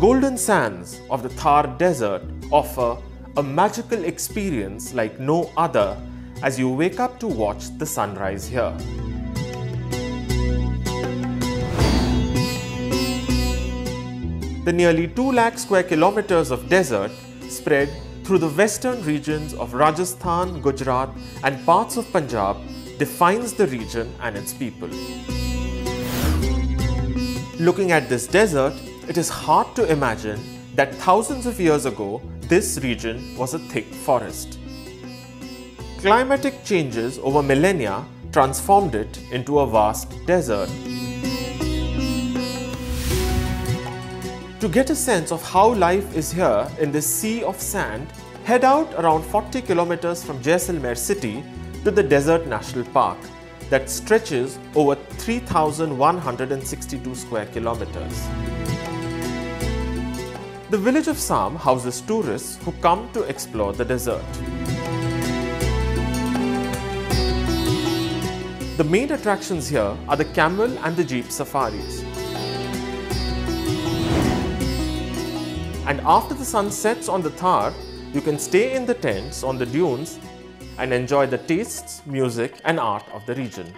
golden sands of the Thar Desert offer a magical experience like no other as you wake up to watch the sunrise here. The nearly 2 lakh square kilometers of desert spread through the western regions of Rajasthan, Gujarat and parts of Punjab defines the region and its people. Looking at this desert, it is hard to imagine that thousands of years ago, this region was a thick forest. Climatic changes over millennia transformed it into a vast desert. To get a sense of how life is here in this sea of sand, head out around 40 kilometers from Jaisalmer city to the Desert National Park that stretches over 3,162 square kilometers. The village of Sam houses tourists who come to explore the desert. The main attractions here are the camel and the jeep safaris. And after the sun sets on the Thar, you can stay in the tents on the dunes and enjoy the tastes, music and art of the region.